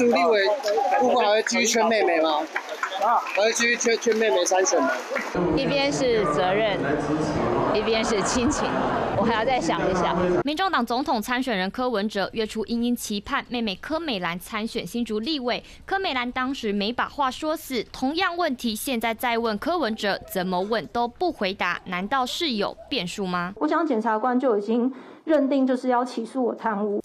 主立委不还会继续圈妹妹吗？还会继续圈圈妹妹参选吗？一边是责任，一边是亲情，我还要再想一想。民众党总统参选人柯文哲月初殷殷期盼妹妹柯美兰参选新竹立委，柯美兰当时没把话说死。同样问题现在再问柯文哲，怎么问都不回答，难道是有变数吗？我想检察官就已经认定就是要起诉我贪污。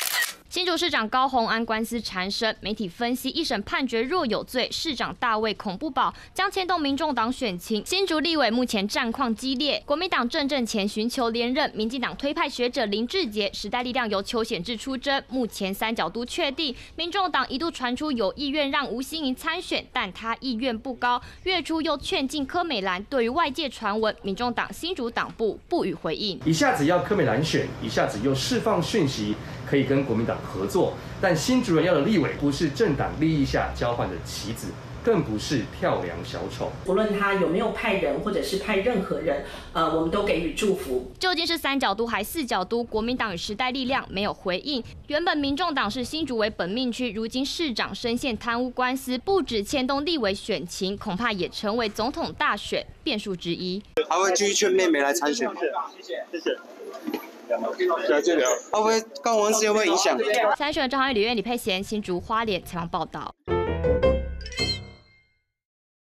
新竹市长高虹安官司缠身，媒体分析一审判决若有罪，市长大卫恐怖保将牵动民众党选情。新竹立委目前战况激烈，国民党正正前寻求连任，民进党推派学者林志杰，时代力量由邱显志出征。目前三角都确定，民众党一度传出有意愿让吴欣盈参选，但他意愿不高。月初又劝进柯美兰，对于外界传闻，民众党新竹党部不予回应。一下子要柯美兰选，一下子又释放讯息，可以跟国民党。合作，但新主人要的立委不是政党利益下交换的棋子，更不是跳梁小丑。不论他有没有派人，或者是派任何人，呃，我们都给予祝福。究竟是三角都还四角都？国民党与时代力量没有回应。原本民众党是新竹为本命区，如今市长深陷贪污官司，不止牵动立委选情，恐怕也成为总统大选变数之一。还会继续劝妹妹来参选？谢谢，谢谢。再见了。会不会高文师会影响？参选正好李院李佩贤新竹花莲采访报道。